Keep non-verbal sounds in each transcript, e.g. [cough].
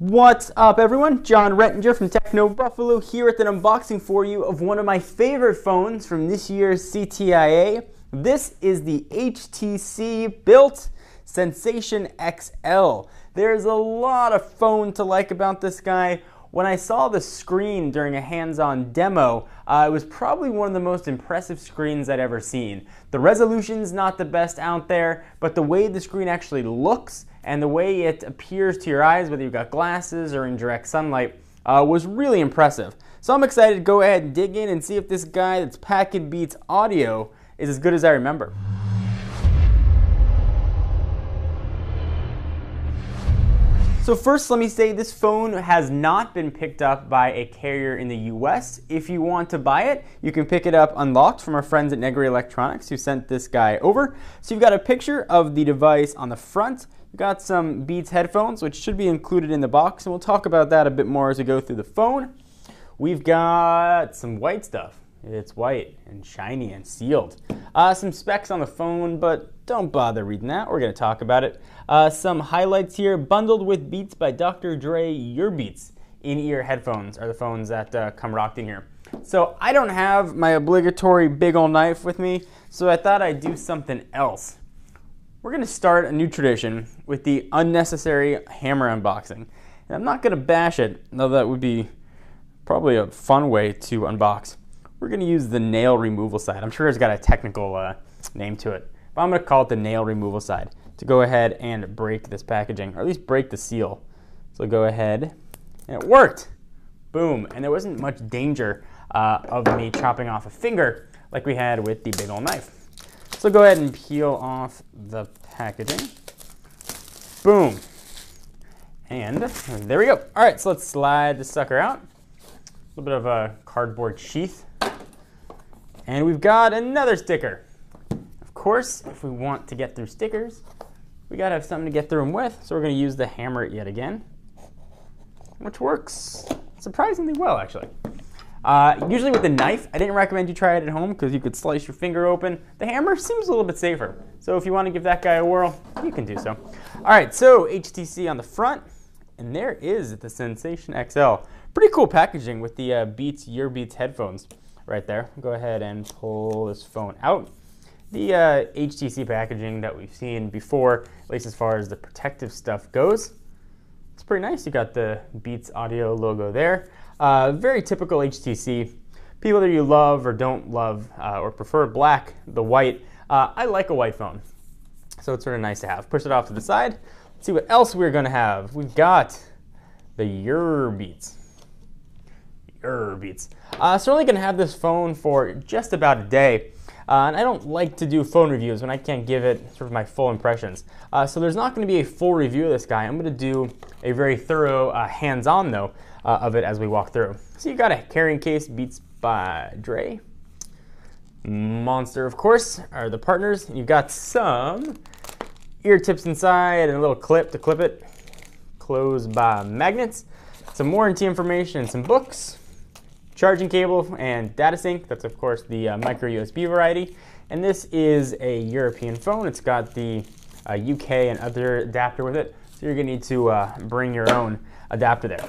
What's up everyone? Jon Rettinger from Techno Buffalo here with an unboxing for you of one of my favorite phones from this year's CTIA. This is the HTC built Sensation XL. There's a lot of phone to like about this guy. When I saw the screen during a hands-on demo, uh, it was probably one of the most impressive screens I'd ever seen. The resolution's not the best out there, but the way the screen actually looks and the way it appears to your eyes, whether you've got glasses or in direct sunlight, uh, was really impressive. So I'm excited to go ahead and dig in and see if this guy that's Packet Beats audio is as good as I remember. So first, let me say this phone has not been picked up by a carrier in the US. If you want to buy it, you can pick it up unlocked from our friends at Negri Electronics who sent this guy over. So you've got a picture of the device on the front. You've got some Beats headphones, which should be included in the box, and we'll talk about that a bit more as we go through the phone. We've got some white stuff. It's white and shiny and sealed. Uh, some specs on the phone, but don't bother reading that. We're going to talk about it. Uh, some highlights here bundled with Beats by Dr. Dre. urBeats in-ear headphones are the phones that uh, come rocked in here. So I don't have my obligatory big old knife with me, so I thought I'd do something else. We're to start a new tradition with the unnecessary hammer unboxing. And I'm not to bash it, though that would be probably a fun way to unbox we're to use the nail removal side. I'm sure it's got a technical uh, name to it, but I'm to call it the nail removal side to go ahead and break this packaging, or at least break the seal. So go ahead, and it worked. Boom, and there wasn't much danger uh, of me chopping off a finger like we had with the big old knife. So go ahead and peel off the packaging. Boom. And there we go. All right, so let's slide the sucker out. A little bit of a cardboard sheath and we've got another sticker. Of course, if we want to get through stickers, we gotta have something to get through them with, so we're gonna use the hammer yet again, which works surprisingly well, actually. Uh, usually with the knife, I didn't recommend you try it at home because you could slice your finger open. The hammer seems a little bit safer. So if you want to give that guy a whirl, you can do so. All right, so HTC on the front, and there is the Sensation XL. Pretty cool packaging with the uh, Beats urBeats headphones right there. Go ahead and pull this phone out. The uh, HTC packaging that we've seen before, at least as far as the protective stuff goes, it's pretty nice. You got the Beats Audio logo there. Uh, very typical HTC. People that you love or don't love uh, or prefer black, the white. Uh, I like a white phone, so it's sort of nice to have. Push it off to the side. Let's see what else we're gonna have. We've got the urBeats. Your Beats. Uh, so we're only gonna have this phone for just about a day. Uh, and I don't like to do phone reviews when I can't give it sort of my full impressions. Uh, so there's not going to be a full review of this guy. I'm going to do a very thorough uh, hands-on though uh, of it as we walk through. So you got a carrying case, Beats by Dre. Monster, of course, are the partners. You've got some ear tips inside and a little clip to clip it. Closed by magnets. Some warranty information some books charging cable and data sync. That's of course the uh, micro USB variety. And this is a European phone. It's got the uh, UK and other adapter with it. So you're gonna need to uh, bring your own adapter there.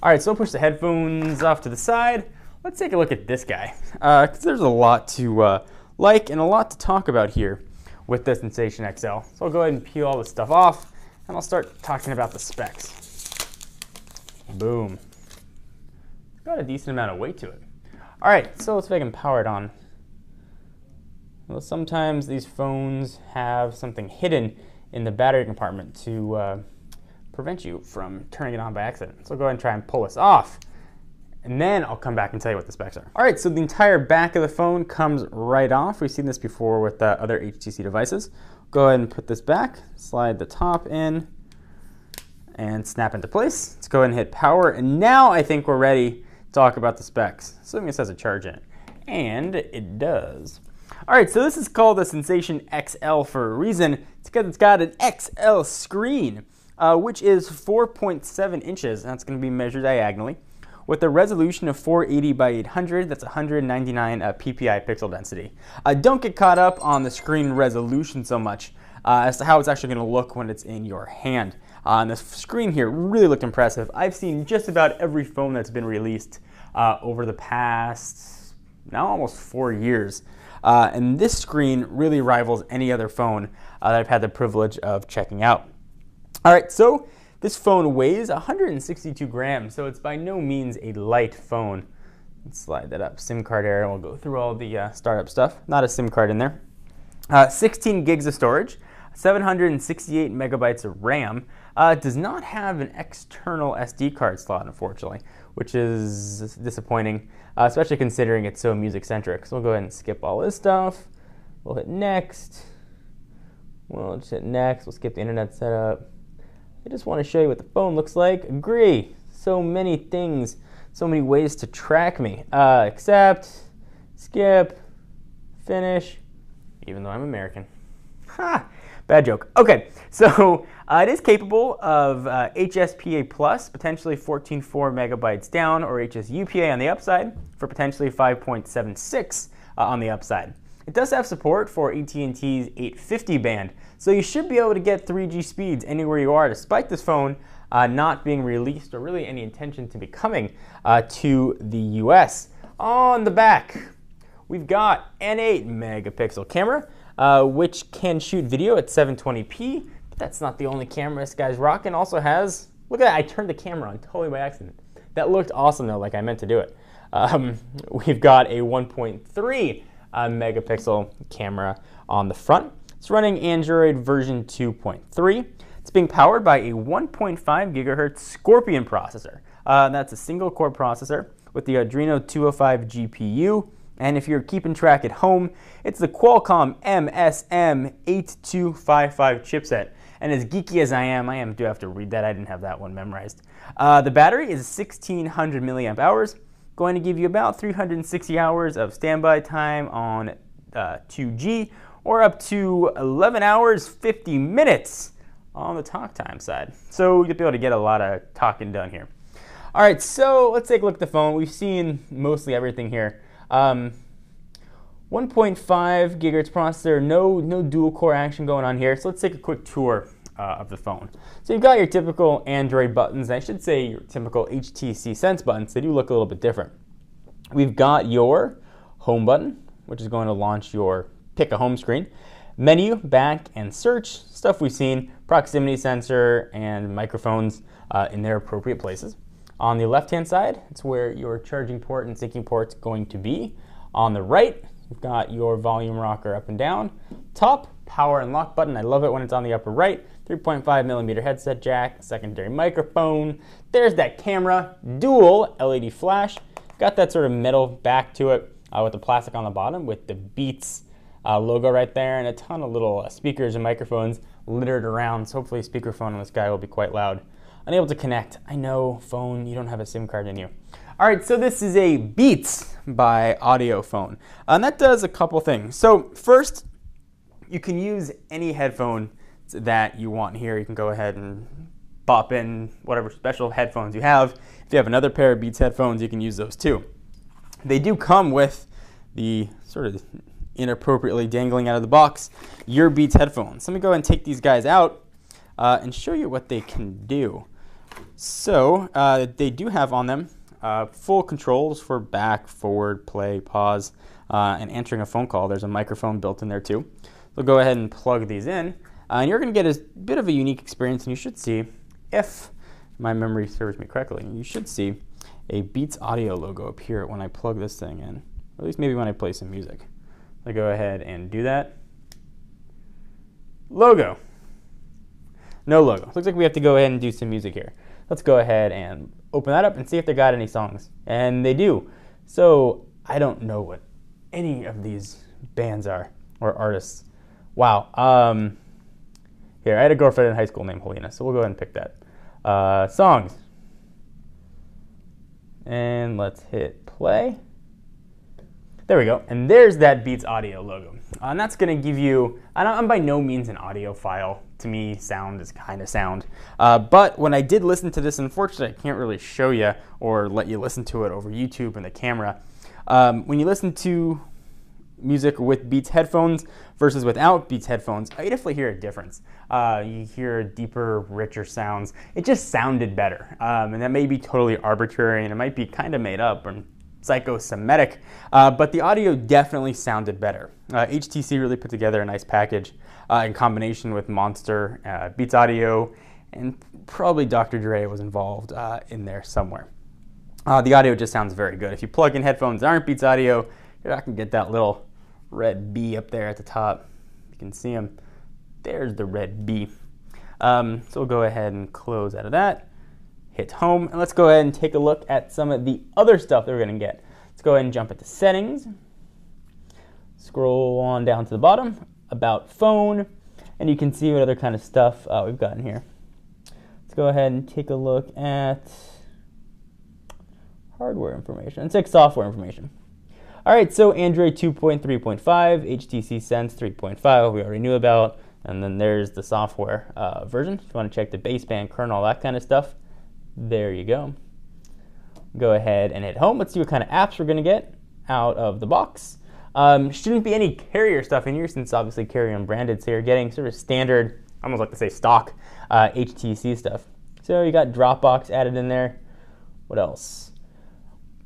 All right, so I'll push the headphones off to the side. Let's take a look at this guy, because uh, there's a lot to uh, like and a lot to talk about here with the Sensation XL. So I'll go ahead and peel all this stuff off, and I'll start talking about the specs. Boom got a decent amount of weight to it. All right, so let's see if I can power it on. Well, sometimes these phones have something hidden in the battery compartment to uh, prevent you from turning it on by accident. So I'll go ahead and try and pull this off. And then I'll come back and tell you what the specs are. All right, so the entire back of the phone comes right off. We've seen this before with other HTC devices. Go ahead and put this back, slide the top in, and snap into place. Let's go ahead and hit power. And now I think we're ready talk about the specs. Assuming it has a charge in it. And it does. All right, so this is called the Sensation XL for a reason. It's because it's got an XL screen, uh, which is 4.7 inches, and that's going to be measured diagonally, with a resolution of 480 by 800. That's 199 uh, ppi pixel density. Uh, don't get caught up on the screen resolution so much uh, as to how it's actually going to look when it's in your hand. And the screen here really looked impressive. I've seen just about every phone that's been released uh, over the past now almost four years. Uh, and this screen really rivals any other phone uh, that I've had the privilege of checking out. All right, so this phone weighs 162 grams, so it's by no means a light phone. Let's slide that up. SIM card area. We'll go through all the uh, startup stuff. Not a SIM card in there. Uh, 16 gigs of storage, 768 megabytes of RAM. Uh, does not have an external SD card slot, unfortunately, which is disappointing, uh, especially considering it's so music centric. So we'll go ahead and skip all this stuff. We'll hit next. We'll just hit next. We'll skip the internet setup. I just want to show you what the phone looks like. Agree. So many things, so many ways to track me. Uh, accept, skip, finish, even though I'm American. Ha! Bad joke. Okay, [laughs] so uh, it is capable of uh, HSPA plus, potentially 14.4 megabytes down, or HSUPA on the upside for potentially 5.76 uh, on the upside. It does have support for AT&T's 850 band, so you should be able to get 3G speeds anywhere you are, despite this phone uh, not being released or really any intention to be coming uh, to the US. On the back, we've got an 8 megapixel camera, uh, which can shoot video at 720p, but that's not the only camera this guy's rocking. Also has, look at that, I turned the camera on totally by accident. That looked awesome though, like I meant to do it. Um, [laughs] we've got a 1.3 uh, megapixel camera on the front. It's running Android version 2.3. It's being powered by a 1.5 gigahertz Scorpion processor. Uh, that's a single core processor with the Adreno 205 GPU. And if you're keeping track at home, it's the Qualcomm MSM8255 chipset. And as geeky as I am, I am do have to read that. I didn't have that one memorized. Uh, the battery is 1600 milliamp hours going to give you about 360 hours of standby time on uh, 2G or up to 11 hours 50 minutes on the talk time side. So you'll be able to get a lot of talking done here. All right, so let's take a look at the phone. We've seen mostly everything here. Um, 1.5 gigahertz processor, no, no dual core action going on here. So let's take a quick tour uh, of the phone. So you've got your typical Android buttons. I should say your typical HTC Sense buttons. They do look a little bit different. We've got your home button, which is going to launch your pick a home screen. Menu, back, and search, stuff we've seen, proximity sensor and microphones uh, in their appropriate places. On the left-hand side, it's where your charging port and syncing port's going to be. On the right, you've got your volume rocker up and down. Top, power and lock button. I love it when it's on the upper right. 3.5 millimeter headset jack, secondary microphone. There's that camera, dual LED flash. Got that sort of metal back to it uh, with the plastic on the bottom with the Beats uh, logo right there and a ton of little uh, speakers and microphones littered around. So hopefully speakerphone on this guy will be quite loud. Unable to connect. I know, phone, you don't have a SIM card in you. All right, so this is a Beats by Audiophone. And that does a couple things. So first, you can use any headphone that you want here. You can go ahead and pop in whatever special headphones you have. If you have another pair of Beats headphones, you can use those too. They do come with the sort of inappropriately dangling out of the box urBeats headphones. Let me go ahead and take these guys out uh, and show you what they can do. So uh, they do have on them uh, full controls for back, forward, play, pause, uh, and answering a phone call. There's a microphone built in there too. So go ahead and plug these in. Uh, and you're going to get a bit of a unique experience, and you should see, if my memory serves me correctly, you should see a Beats Audio logo appear when I plug this thing in, or at least maybe when I play some music. I go ahead and do that. Logo. No logo. Looks like we have to go ahead and do some music here. Let's go ahead and open that up and see if they got any songs. And they do. So I don't know what any of these bands are or artists. Wow. Um, here, I had a girlfriend in high school named Helena, so we'll go ahead and pick that. Uh, songs. And let's hit play. There we go. And there's that Beats Audio logo. Uh, and that's going to give you, I'm by no means an audiophile. To me, sound is kind of sound. Uh, but when I did listen to this, unfortunately, I can't really show you or let you listen to it over YouTube and the camera. Um, when you listen to music with Beats headphones versus without Beats headphones, I definitely hear a difference. Uh, you hear deeper, richer sounds. It just sounded better. Um, and that may be totally arbitrary and it might be kind of made up and psychosomatic, uh, but the audio definitely sounded better. Uh, HTC really put together a nice package uh, in combination with Monster, uh, Beats Audio, and probably Dr. Dre was involved uh, in there somewhere. Uh, the audio just sounds very good. If you plug in headphones that aren't Beats Audio, you're not gonna get that little red B up there at the top. You can see them. There's the red B. Um, so we'll go ahead and close out of that. Hit home, and let's go ahead and take a look at some of the other stuff that we're gonna get. Let's go ahead and jump into settings. Scroll on down to the bottom, about phone, and you can see what other kind of stuff uh, we've got in here. Let's go ahead and take a look at hardware information. Let's take software information. All right, so Android 2.3.5, HTC Sense 3.5, we already knew about, and then there's the software uh, version. If you want to check the baseband kernel, all that kind of stuff, there you go. Go ahead and hit home. Let's see what kind of apps we're going to get out of the box. Um, shouldn't be any carrier stuff in here since obviously carrier unbranded, so you're getting sort of standard, I almost like to say stock, uh, HTC stuff. So you got Dropbox added in there. What else?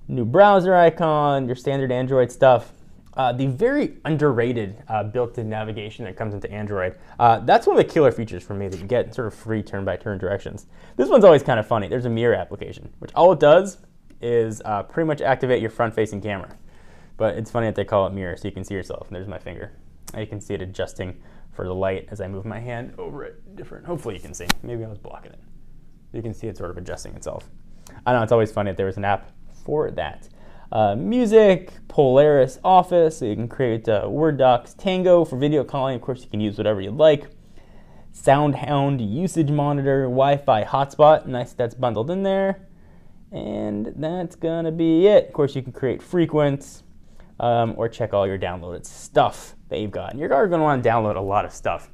new browser icon, your standard Android stuff. Uh, the very underrated uh, built-in navigation that comes into Android. Uh, that's one of the killer features for me that you get sort of free turn-by-turn directions. This one's always kind of funny. There's a mirror application, which all it does is uh, pretty much activate your front-facing camera. But it's funny that they call it mirror, so you can see yourself. And there's my finger. And you can see it adjusting for the light as I move my hand over it. Different. Hopefully you can see. Maybe I was blocking it. You can see it sort of adjusting itself. I know it's always funny that there was an app for that. Uh, music, Polaris Office, you can create uh, Word docs, Tango for video calling. Of course, you can use whatever you'd like. SoundHound usage monitor, Wi-Fi hotspot. Nice, that's bundled in there. And that's gonna be it. Of course, you can create frequents um, or check all your downloaded stuff that you've got. And you're gonna want to download a lot of stuff.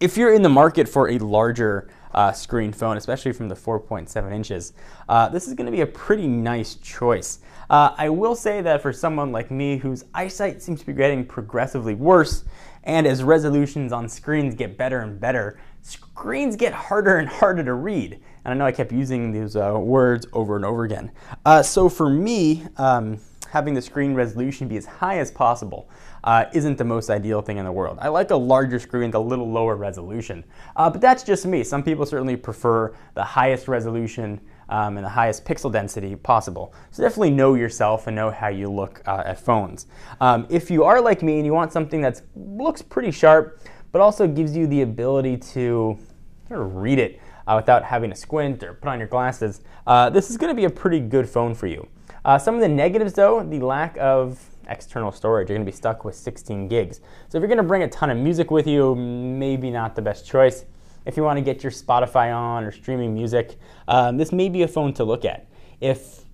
If you're in the market for a larger uh, screen phone, especially from the 4.7 inches. Uh, this is going to be a pretty nice choice. Uh, I will say that for someone like me whose eyesight seems to be getting progressively worse, and as resolutions on screens get better and better, screens get harder and harder to read. And I know I kept using these uh, words over and over again. Uh, so for me, um, having the screen resolution be as high as possible uh, isn't the most ideal thing in the world. I like a larger screen with a little lower resolution, uh, but that's just me. Some people certainly prefer the highest resolution um, and the highest pixel density possible. So definitely know yourself and know how you look uh, at phones. Um, if you are like me and you want something that looks pretty sharp, but also gives you the ability to sort of read it uh, without having to squint or put on your glasses, uh, this is going to be a pretty good phone for you. Uh, some of the negatives, though, the lack of external storage. You're going to be stuck with 16 gigs. So if you're going to bring a ton of music with you, maybe not the best choice. If you want to get your Spotify on or streaming music, um, this may be a phone to look at. If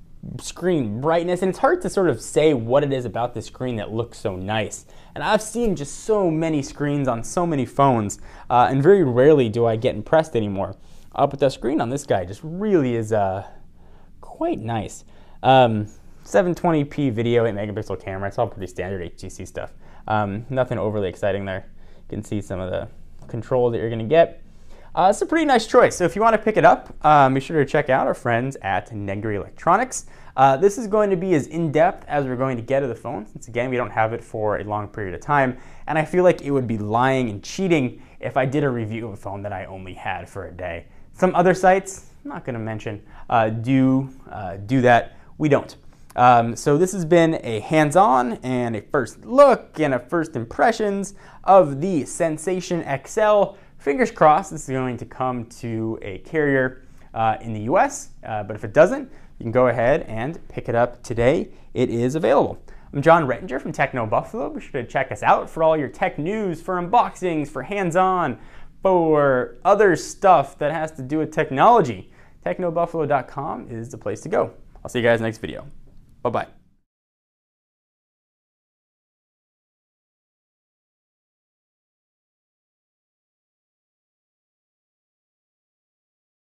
screen brightness, and it's hard to sort of say what it is about the screen that looks so nice. And I've seen just so many screens on so many phones, uh, and very rarely do I get impressed anymore. Uh, but the screen on this guy just really is uh, quite nice. Um, 720p video, 8 megapixel camera. It's all pretty standard HTC stuff. Um, nothing overly exciting there. You can see some of the controls that you're going to get. Uh, it's a pretty nice choice. So if you want to pick it up, um, be sure to check out our friends at Negri Electronics. Uh, this is going to be as in-depth as we're going to get of the phone, since again, we don't have it for a long period of time. And I feel like it would be lying and cheating if I did a review of a phone that I only had for a day. Some other sites, I'm not going to mention, uh, do, uh, do that we don't. Um, so this has been a hands-on and a first look and a first impressions of the Sensation XL. Fingers crossed this is going to come to a carrier uh, in the US, uh, but if it doesn't, you can go ahead and pick it up today. It is available. I'm Jon Rettinger from Techno Buffalo. Be sure to check us out for all your tech news, for unboxings, for hands-on, for other stuff that has to do with technology. TechnoBuffalo.com is the place to go. I'll see you guys next video. Bye-bye.